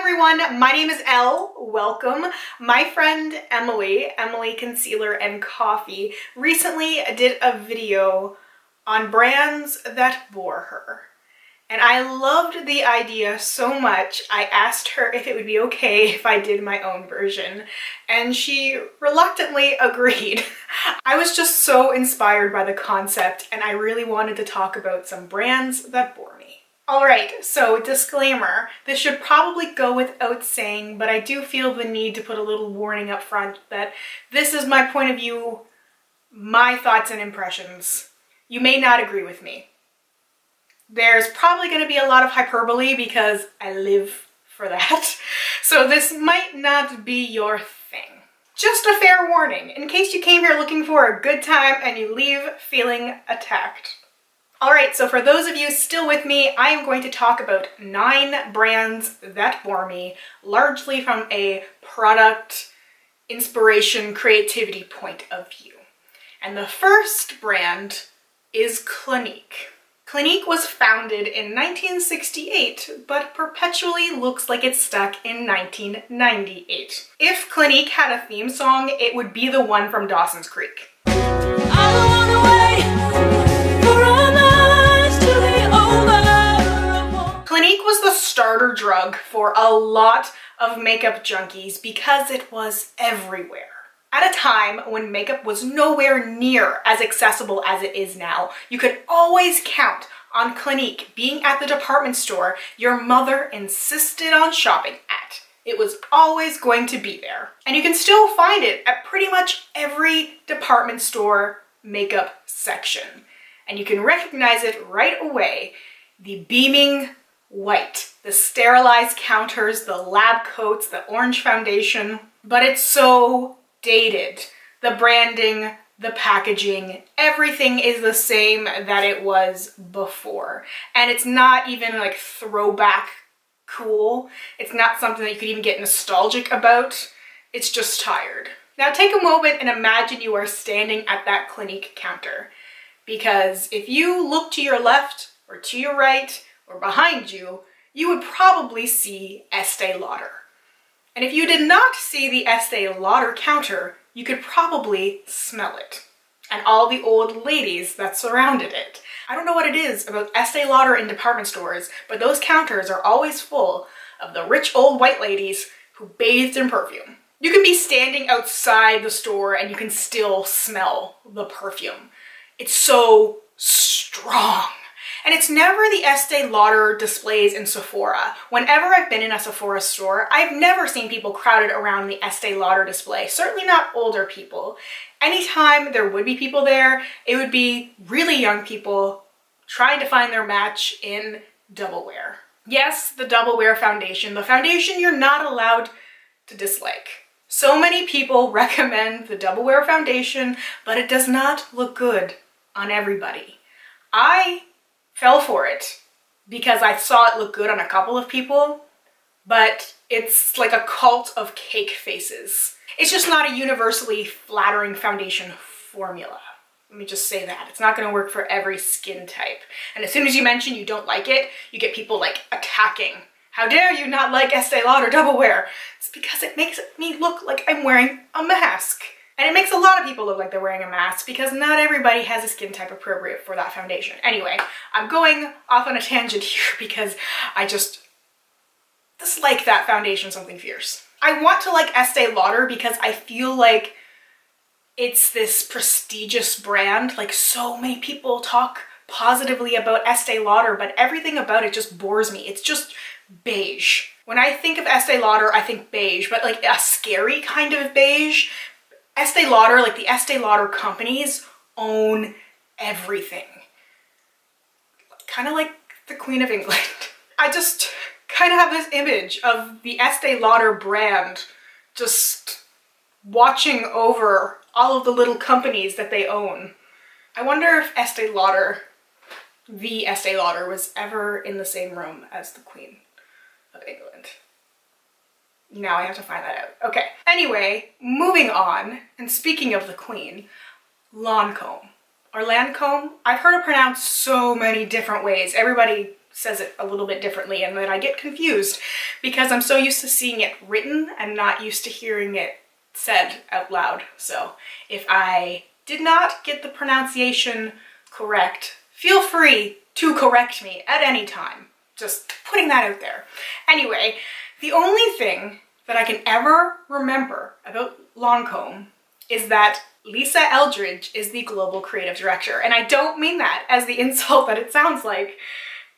everyone, my name is Elle. Welcome. My friend Emily, Emily Concealer and Coffee, recently did a video on brands that bore her. And I loved the idea so much, I asked her if it would be okay if I did my own version, and she reluctantly agreed. I was just so inspired by the concept, and I really wanted to talk about some brands that bore me. Alright, so disclaimer, this should probably go without saying, but I do feel the need to put a little warning up front that this is my point of view, my thoughts and impressions. You may not agree with me. There's probably going to be a lot of hyperbole because I live for that. So this might not be your thing. Just a fair warning, in case you came here looking for a good time and you leave feeling attacked. All right, so for those of you still with me, I am going to talk about nine brands that bore me, largely from a product, inspiration, creativity point of view. And the first brand is Clinique. Clinique was founded in 1968, but perpetually looks like it's stuck in 1998. If Clinique had a theme song, it would be the one from Dawson's Creek. Clinique was the starter drug for a lot of makeup junkies because it was everywhere. At a time when makeup was nowhere near as accessible as it is now, you could always count on Clinique being at the department store your mother insisted on shopping at. It was always going to be there. And you can still find it at pretty much every department store makeup section. And you can recognize it right away. The beaming white, the sterilized counters, the lab coats, the orange foundation, but it's so dated. The branding, the packaging, everything is the same that it was before. And it's not even like throwback cool. It's not something that you could even get nostalgic about. It's just tired. Now take a moment and imagine you are standing at that Clinique counter. Because if you look to your left or to your right, or behind you, you would probably see Estee Lauder. And if you did not see the Estee Lauder counter, you could probably smell it and all the old ladies that surrounded it. I don't know what it is about Estee Lauder in department stores, but those counters are always full of the rich old white ladies who bathed in perfume. You can be standing outside the store and you can still smell the perfume. It's so strong. And it's never the Estee Lauder displays in Sephora. Whenever I've been in a Sephora store, I've never seen people crowded around the Estee Lauder display, certainly not older people. Anytime there would be people there, it would be really young people trying to find their match in Double Wear. Yes, the Double Wear foundation, the foundation you're not allowed to dislike. So many people recommend the Double Wear foundation, but it does not look good on everybody. I fell for it because I saw it look good on a couple of people, but it's like a cult of cake faces. It's just not a universally flattering foundation formula. Let me just say that. It's not gonna work for every skin type. And as soon as you mention you don't like it, you get people like attacking. How dare you not like Estee Lauder Double Wear? It's because it makes me look like I'm wearing a mask. And it makes a lot of people look like they're wearing a mask because not everybody has a skin type appropriate for that foundation. Anyway, I'm going off on a tangent here because I just dislike that foundation something fierce. I want to like Estee Lauder because I feel like it's this prestigious brand. Like so many people talk positively about Estee Lauder, but everything about it just bores me. It's just beige. When I think of Estee Lauder, I think beige, but like a scary kind of beige Estee Lauder, like the Estee Lauder companies own everything. Kind of like the Queen of England. I just kind of have this image of the Estee Lauder brand just watching over all of the little companies that they own. I wonder if Estee Lauder, the Estee Lauder, was ever in the same room as the Queen of England. Now I have to find that out. Okay. Anyway, moving on, and speaking of the queen, Lancome. Or Lancome? I've heard it pronounced so many different ways. Everybody says it a little bit differently and then I get confused because I'm so used to seeing it written and not used to hearing it said out loud. So if I did not get the pronunciation correct, feel free to correct me at any time. Just putting that out there. Anyway, the only thing that I can ever remember about Lancome is that Lisa Eldridge is the global creative director. And I don't mean that as the insult that it sounds like.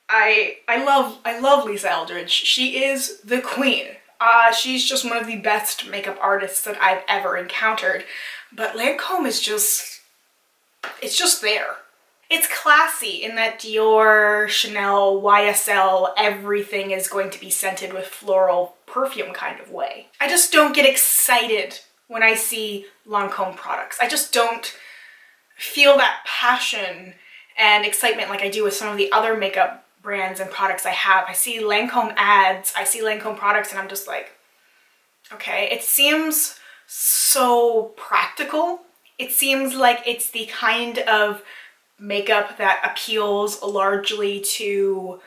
I I love I love Lisa Eldridge. She is the queen. Uh, she's just one of the best makeup artists that I've ever encountered. But Lancome is just, it's just there. It's classy in that Dior, Chanel, YSL, everything is going to be scented with floral perfume kind of way. I just don't get excited when I see Lancome products. I just don't feel that passion and excitement like I do with some of the other makeup brands and products I have. I see Lancome ads, I see Lancome products and I'm just like, okay, it seems so practical. It seems like it's the kind of makeup that appeals largely to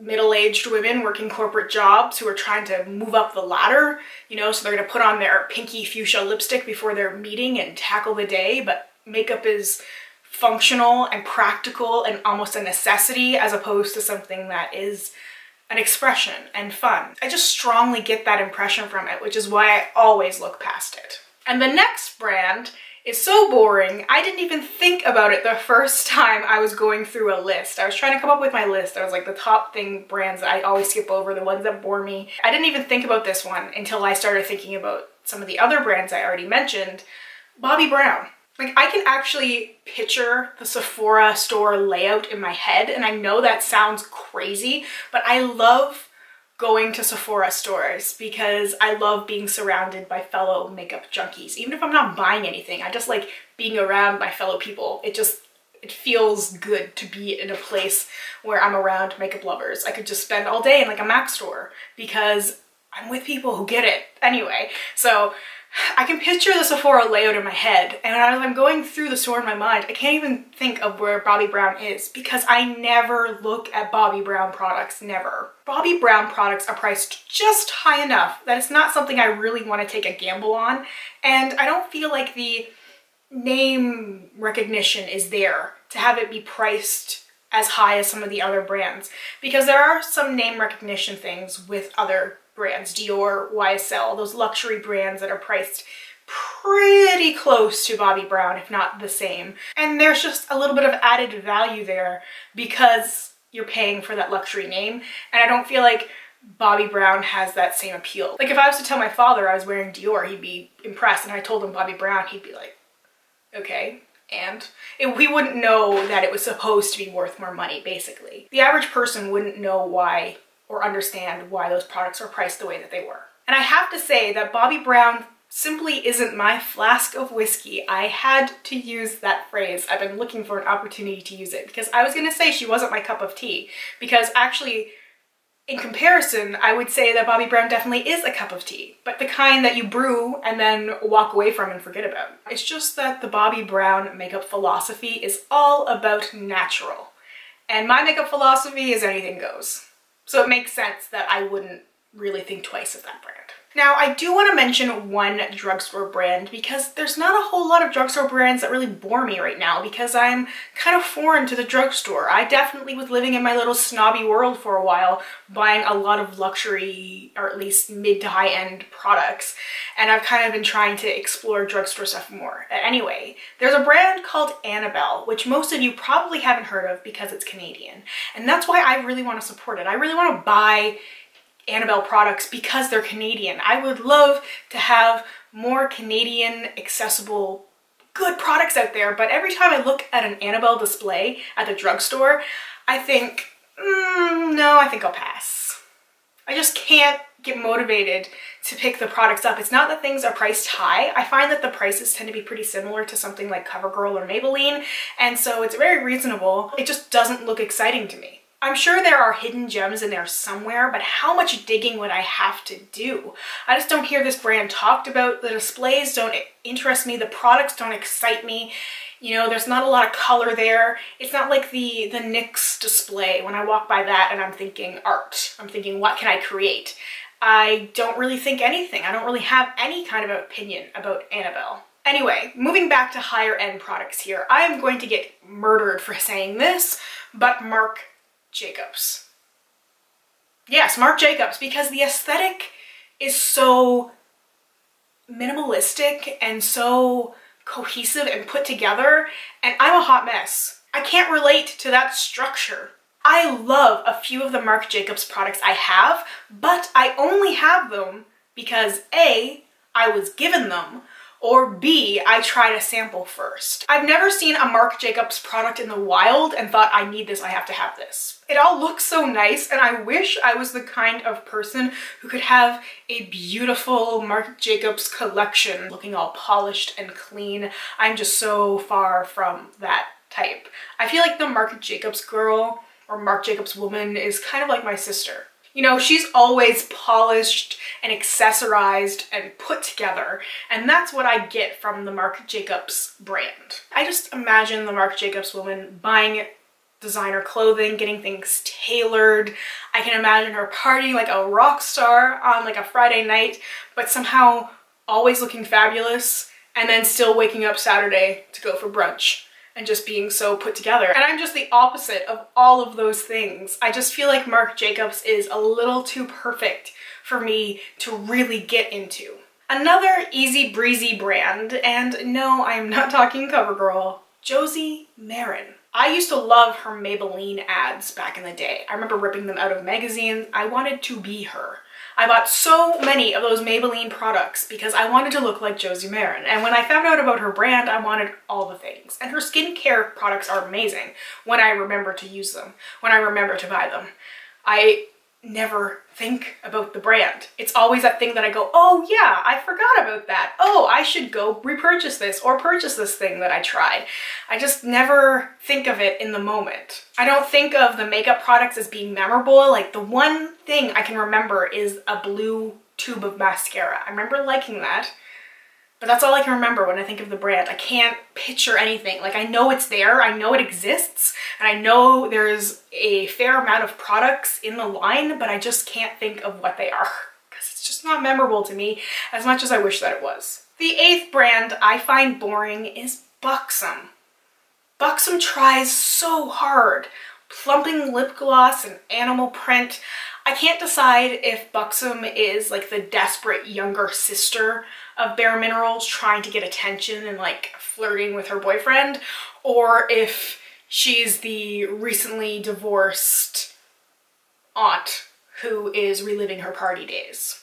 middle-aged women working corporate jobs who are trying to move up the ladder, you know, so they're gonna put on their pinky fuchsia lipstick before their meeting and tackle the day, but makeup is functional and practical and almost a necessity as opposed to something that is an expression and fun. I just strongly get that impression from it, which is why I always look past it. And the next brand is so boring, I didn't even think about it the first time I was going through a list. I was trying to come up with my list. I was like the top thing brands that I always skip over, the ones that bore me. I didn't even think about this one until I started thinking about some of the other brands I already mentioned. Bobbi Brown. Like I can actually picture the Sephora store layout in my head and I know that sounds crazy, but I love going to Sephora stores because I love being surrounded by fellow makeup junkies. Even if I'm not buying anything, I just like being around my fellow people. It just, it feels good to be in a place where I'm around makeup lovers. I could just spend all day in like a MAC store because I'm with people who get it. Anyway, so I can picture the Sephora layout in my head and as I'm going through the store in my mind, I can't even think of where Bobbi Brown is because I never look at Bobbi Brown products, never. Bobbi Brown products are priced just high enough that it's not something I really want to take a gamble on and I don't feel like the name recognition is there to have it be priced as high as some of the other brands because there are some name recognition things with other brands, Dior, YSL, those luxury brands that are priced pretty close to Bobbi Brown, if not the same. And there's just a little bit of added value there because you're paying for that luxury name. And I don't feel like Bobbi Brown has that same appeal. Like if I was to tell my father I was wearing Dior, he'd be impressed. And I told him Bobbi Brown, he'd be like, okay. And it, we wouldn't know that it was supposed to be worth more money, basically. The average person wouldn't know why or understand why those products were priced the way that they were. And I have to say that Bobbi Brown simply isn't my flask of whiskey. I had to use that phrase. I've been looking for an opportunity to use it because I was gonna say she wasn't my cup of tea because actually in comparison, I would say that Bobbi Brown definitely is a cup of tea, but the kind that you brew and then walk away from and forget about. It's just that the Bobbi Brown makeup philosophy is all about natural. And my makeup philosophy is anything goes. So it makes sense that I wouldn't really think twice of that brand. Now, I do want to mention one drugstore brand because there's not a whole lot of drugstore brands that really bore me right now because I'm kind of foreign to the drugstore. I definitely was living in my little snobby world for a while, buying a lot of luxury or at least mid to high end products. And I've kind of been trying to explore drugstore stuff more. Anyway, there's a brand called Annabelle, which most of you probably haven't heard of because it's Canadian. And that's why I really want to support it. I really want to buy Annabelle products because they're Canadian. I would love to have more Canadian accessible good products out there, but every time I look at an Annabelle display at the drugstore, I think, mm, no, I think I'll pass. I just can't get motivated to pick the products up. It's not that things are priced high. I find that the prices tend to be pretty similar to something like CoverGirl or Maybelline, and so it's very reasonable. It just doesn't look exciting to me. I'm sure there are hidden gems in there somewhere, but how much digging would I have to do? I just don't hear this brand talked about. The displays don't interest me. The products don't excite me. You know, there's not a lot of color there. It's not like the, the NYX display when I walk by that and I'm thinking art. I'm thinking, what can I create? I don't really think anything. I don't really have any kind of opinion about Annabelle. Anyway, moving back to higher end products here, I am going to get murdered for saying this, but Marc Jacobs. Yes, Marc Jacobs, because the aesthetic is so minimalistic and so cohesive and put together, and I'm a hot mess. I can't relate to that structure. I love a few of the Marc Jacobs products I have, but I only have them because A, I was given them, or B, I tried a sample first. I've never seen a Marc Jacobs product in the wild and thought, I need this, I have to have this. It all looks so nice and I wish I was the kind of person who could have a beautiful Marc Jacobs collection looking all polished and clean. I'm just so far from that type. I feel like the Marc Jacobs girl or Marc Jacobs woman is kind of like my sister. You know, she's always polished and accessorized and put together, and that's what I get from the Marc Jacobs brand. I just imagine the Marc Jacobs woman buying designer clothing, getting things tailored. I can imagine her partying like a rock star on like a Friday night, but somehow always looking fabulous, and then still waking up Saturday to go for brunch and just being so put together. And I'm just the opposite of all of those things. I just feel like Marc Jacobs is a little too perfect for me to really get into. Another easy breezy brand, and no, I'm not talking CoverGirl, Josie Maran. I used to love her Maybelline ads back in the day. I remember ripping them out of magazines. I wanted to be her. I bought so many of those Maybelline products because I wanted to look like Josie Maran. And when I found out about her brand, I wanted all the things. And her skincare products are amazing when I remember to use them, when I remember to buy them. I never think about the brand. It's always that thing that I go, oh yeah, I forgot about that. Oh, I should go repurchase this or purchase this thing that I tried. I just never think of it in the moment. I don't think of the makeup products as being memorable. Like the one thing I can remember is a blue tube of mascara. I remember liking that. But that's all I can remember when I think of the brand. I can't picture anything. Like I know it's there, I know it exists, and I know there's a fair amount of products in the line, but I just can't think of what they are because it's just not memorable to me as much as I wish that it was. The eighth brand I find boring is Buxom. Buxom tries so hard. Plumping lip gloss and animal print. I can't decide if Buxom is like the desperate younger sister of Bare Minerals trying to get attention and like flirting with her boyfriend, or if she's the recently divorced aunt who is reliving her party days.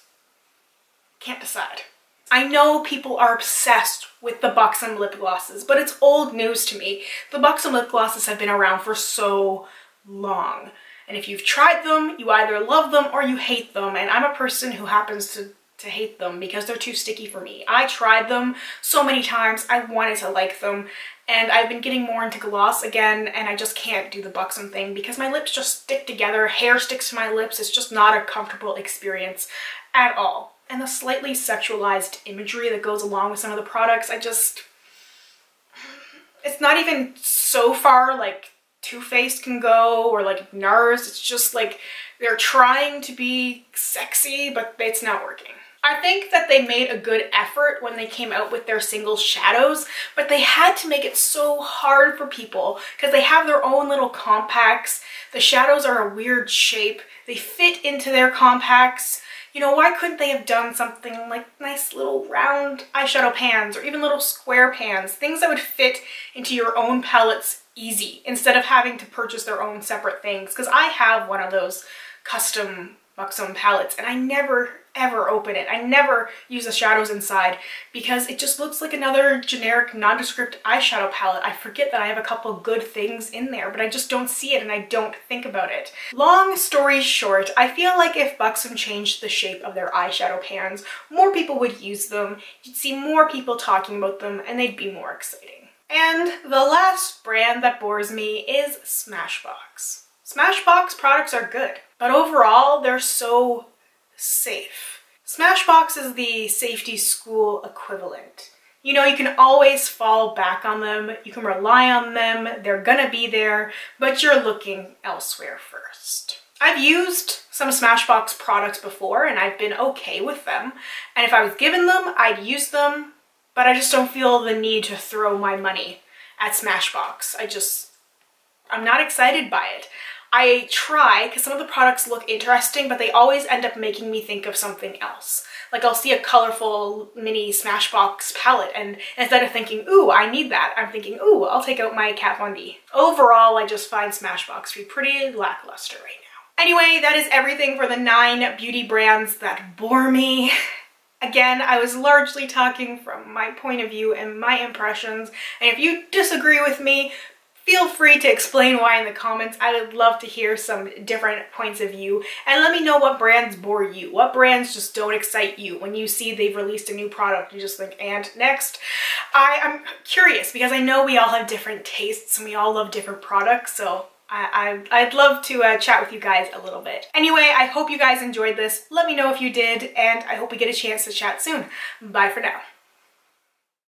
Can't decide. I know people are obsessed with the Buxom lip glosses, but it's old news to me. The Buxom lip glosses have been around for so long. And if you've tried them, you either love them or you hate them. And I'm a person who happens to to hate them because they're too sticky for me. I tried them so many times. I wanted to like them and I've been getting more into gloss again and I just can't do the Buxom thing because my lips just stick together. Hair sticks to my lips. It's just not a comfortable experience at all. And the slightly sexualized imagery that goes along with some of the products, I just... It's not even so far like Too Faced can go or like NARS. It's just like they're trying to be sexy, but it's not working. I think that they made a good effort when they came out with their single shadows, but they had to make it so hard for people because they have their own little compacts. The shadows are a weird shape. They fit into their compacts. You know, why couldn't they have done something like nice little round eyeshadow pans or even little square pans, things that would fit into your own palettes easy instead of having to purchase their own separate things because I have one of those custom Buxom palettes and I never ever open it. I never use the shadows inside because it just looks like another generic nondescript eyeshadow palette. I forget that I have a couple good things in there, but I just don't see it and I don't think about it. Long story short, I feel like if Buxom changed the shape of their eyeshadow pans, more people would use them, you'd see more people talking about them, and they'd be more exciting. And the last brand that bores me is Smashbox. Smashbox products are good, but overall they're so safe. Smashbox is the safety school equivalent. you know you can always fall back on them, you can rely on them, they're gonna be there, but you're looking elsewhere first. I've used some Smashbox products before and I've been okay with them. And if I was given them, I'd use them, but I just don't feel the need to throw my money at Smashbox. I just, I'm not excited by it. I try because some of the products look interesting, but they always end up making me think of something else. Like I'll see a colorful mini Smashbox palette and instead of thinking, ooh, I need that, I'm thinking, ooh, I'll take out my Kat Von D. Overall, I just find Smashbox to be pretty lackluster right now. Anyway, that is everything for the nine beauty brands that bore me. Again, I was largely talking from my point of view and my impressions, and if you disagree with me, Feel free to explain why in the comments. I would love to hear some different points of view and let me know what brands bore you. What brands just don't excite you when you see they've released a new product you just think and next. I, am curious because I know we all have different tastes and we all love different products so I, I, would love to uh, chat with you guys a little bit. Anyway, I hope you guys enjoyed this. Let me know if you did and I hope we get a chance to chat soon. Bye for now.